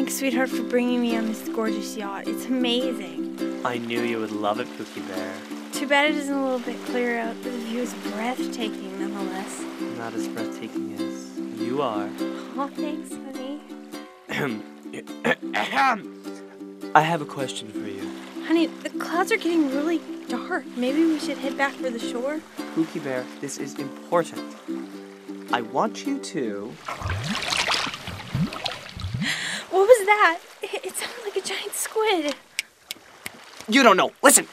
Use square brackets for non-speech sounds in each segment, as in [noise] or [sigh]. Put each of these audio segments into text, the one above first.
Thanks, sweetheart, for bringing me on this gorgeous yacht. It's amazing. I knew you would love it, Pookie Bear. Too bad it isn't a little bit clearer out, but the view is breathtaking nonetheless. Not as breathtaking as you are. Oh, thanks, honey. [coughs] I have a question for you. Honey, the clouds are getting really dark. Maybe we should head back for the shore? Pookie Bear, this is important. I want you to. What was that? It, it sounded like a giant squid. You don't know. Listen.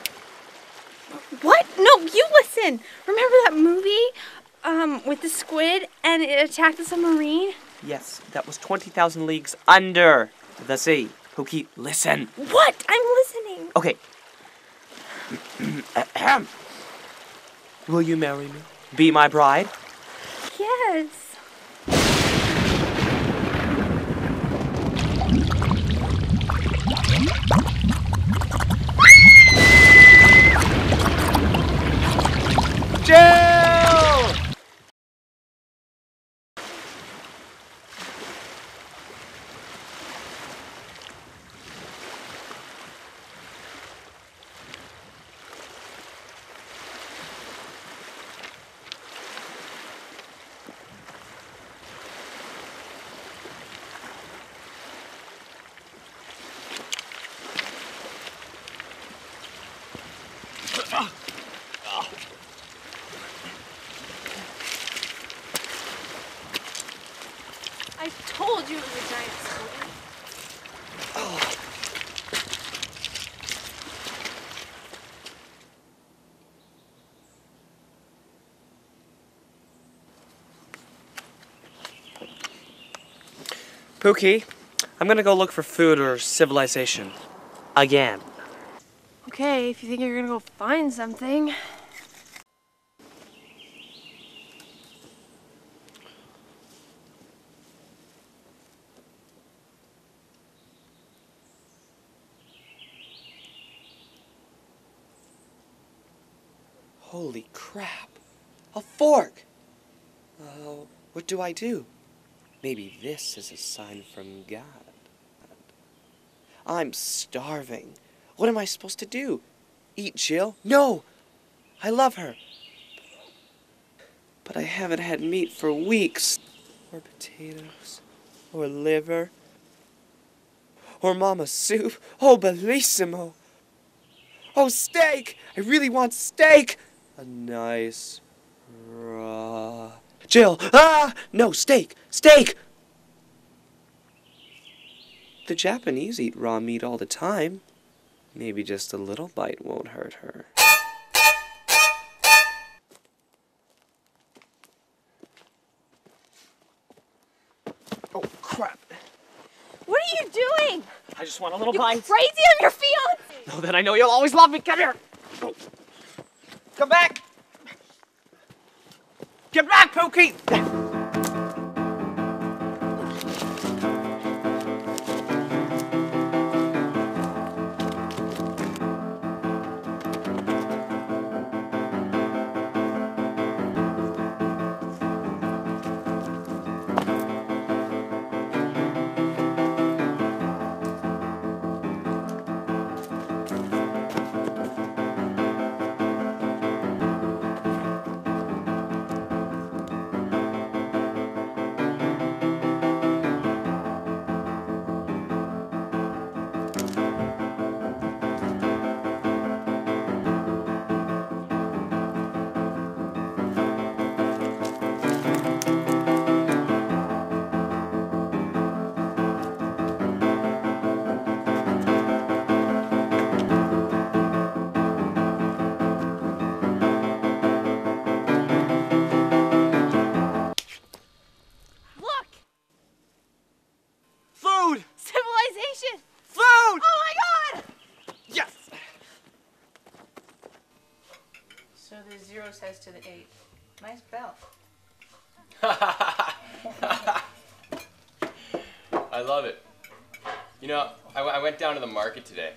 What? No, you listen. Remember that movie um, with the squid and it attacked the submarine? Yes, that was 20,000 leagues under the sea. Pookie, listen. What? I'm listening. Okay. [clears throat] Will you marry me? Be my bride? Yes. Jill! I told you it was a giant squid. Pookie, I'm gonna go look for food or civilization. Again. Okay, if you think you're gonna go find something. Holy crap. A fork! Uh, what do I do? Maybe this is a sign from God. I'm starving. What am I supposed to do? Eat Jill? No! I love her. But I haven't had meat for weeks. Or potatoes. Or liver. Or mama soup. Oh, bellissimo. Oh, steak! I really want steak! A nice raw. Jill! Ah! No, steak! Steak! The Japanese eat raw meat all the time. Maybe just a little bite won't hurt her. Oh, crap. What are you doing? I just want a little You bite. crazy? I'm your fiance. No, then I know you'll always love me. Come here. Oh. Come back. Get back, Pookie. Says to the eight. Nice belt. [laughs] I love it. You know, I went down to the market today.